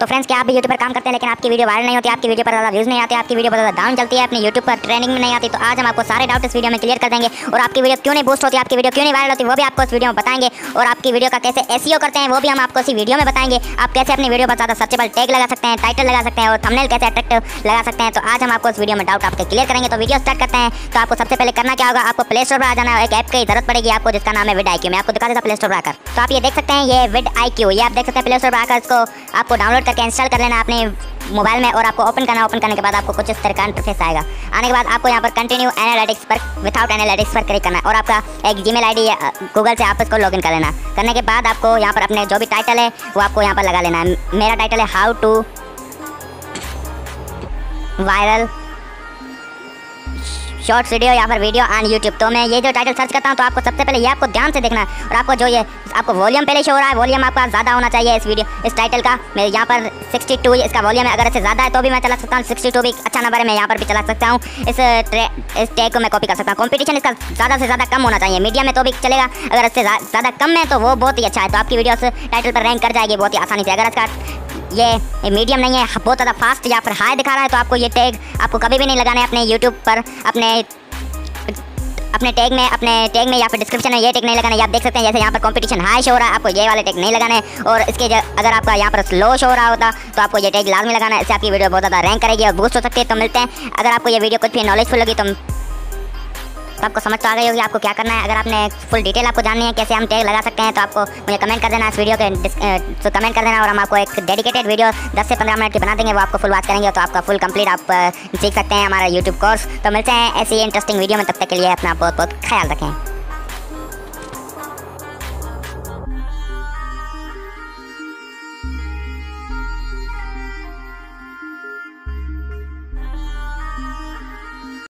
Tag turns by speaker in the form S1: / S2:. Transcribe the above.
S1: तो फ्रेंड्स क्या आप यूट्यूब पर काम करते हैं, लेकिन आपकी वीडियो वायरल नहीं होती, आपकी वीडियो पर ज़्यादा व्यूज़ नहीं आते, आपकी वीडियो पर ज़्यादा डाउन चलती है, अपनी यूट्यूब पर ट्रेनिंग में नहीं आती तो आज हम आपको सारे डाउट इस वीडियो में क्लियर कर देंगे, और आपकी वीडियो क्यों नहीं बूस्ट होती, आपकी वीडियो क्यों नहीं वायरल होती, वो भी आपको इस वीडियो में बताएँगे, और आपकी वीडियो का कैसे एस e करते हैं, वो भी हम आपको इसी वीडियो में बताएँगे। आप कैसे अपनी वीडियो पर ज़्यादा सर्चेबल टैग लगा सकते हैं टाइटल लगा सकते हैं, और थंबनेल कैसे अट्रैक्टिव लगा सकते हैं तो आज हम आपको इस वीडियो में डाउट आपके क्लियर करेंगे। तो वीडियो स्टार्ट करते हैं। तो आपको सबसे पहले करना क्या होगा, आपको प्ले स्टोर पर आ जाना एक ऐप की ज़रूरत पड़ेगी आपको, जिसका नाम है विड आई मैं आपको दिखा देता प्ले स्टोर पर आकर। तो आप ये देख सकते हैं, ये विड आई ये आप देख सकते हैं प्ले स्टोर पर आकर इसको आपको डाउनलोड करके इंस्टॉल कर लेना अपने मोबाइल में और आपको ओपन करना ओपन करने के बाद आपको कुछ इस तरह का इंटरफेस आएगा। आने के बाद आपको यहाँ पर कंटिन्यू एनालिटिक्स पर विदाउट एनालिटिक्स पर क्लिक करना। है और आपका एक जी मेल गूगल से आप इसको लॉगिन कर लेना। करने के बाद आपको यहाँ पर अपने जो भी टाइटल है, वो आपको यहाँ पर लगा लेना। है मेरा टाइटल है how to viral shorts video या फिर वीडियो ऑन यूट्यूब तो मैं ये जो टाइटल सर्च करता हूँ तो आपको सबसे पहले ये आपको ध्यान से देखना है और आपको जो ये, आपको वॉल्यूम पहले शो हो रहा है वॉल्यूम आपका ज़्यादा होना चाहिए इस वीडियो इस टाइटल का। मेरे यहाँ पर 62 इसका वॉल्यूम है, अगर इससे ज़्यादा है तो भी मैं चला सकता हूँ 62 भी अच्छा नंबर है, मैं यहाँ पर भी चला सकता हूँ। इस इस टैग को मैं कॉपी कर सकता हूँ। कॉम्पिटिशन इसका ज़्यादा से ज़्यादा कम होना चाहिए मीडियम में तो भी चलेगा, अगर इससे ज़्यादा कम है तो वो बहुत ही अच्छा है। तो आपकी वीडियो टाइटल पर रैंक कर जाएगी, बहुत ही आसानी से। अगर इसका ये मीडियम नहीं है, बहुत ज़्यादा फास्ट या फिर हाई दिखा रहा है तो आपको ये टैग आपको कभी भी नहीं लगाना है अपने यूट्यूब पर, अपने अपने टैग में, अपने टैग में या फिर डिस्क्रिप्शन में ये टैग नहीं लगाना है आप देख सकते हैं, जैसे यहाँ पर कंपटीशन हाई शो हो रहा है, आपको ये वाले टैग नहीं लगाने और इसके अगर आपका यहाँ पर स्लो शो हो रहा होता तो आपको ये टैग लाल में लगाना है, इससे आपकी वीडियो बहुत ज़्यादा रैंक करेगी और बूस्ट हो सकती है तो मिलते हैं। अगर आपको ये वीडियो कुछ भी नॉलेजफुल लगी तो तो आपको समझ तो आ गई होगी आपको क्या करना है। अगर आपने फुल डिटेल आपको जाननी है कैसे हम टैग लगा सकते हैं तो आपको मुझे कमेंट कर देना इस वीडियो के तो कमेंट कर देना और हम आपको एक डेडिकेटेड वीडियो 10 से 15 मिनट की बना देंगे, वो आपको फुल बात करेंगे तो आपका फुल कंप्लीट आप सीख सकते हैं हमारा यूट्यूब कोर्स तो मिलते हैं ऐसी इंटरेस्टिंग वीडियो में, तब तक के लिए अपना बहुत बहुत ख्याल रखें।